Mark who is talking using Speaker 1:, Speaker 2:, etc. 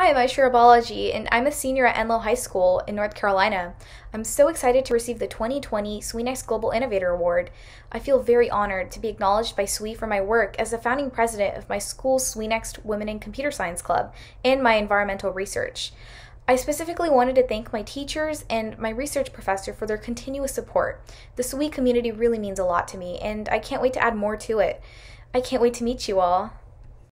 Speaker 1: Hi, I'm Aishwarya Balaji, and I'm a senior at Enloe High School in North Carolina. I'm so excited to receive the 2020 SWE Global Innovator Award. I feel very honored to be acknowledged by SWE for my work as the founding president of my school's SWE Women in Computer Science Club and my environmental research. I specifically wanted to thank my teachers and my research professor for their continuous support. The SWE community really means a lot to me, and I can't wait to add more to it. I can't wait to meet you all.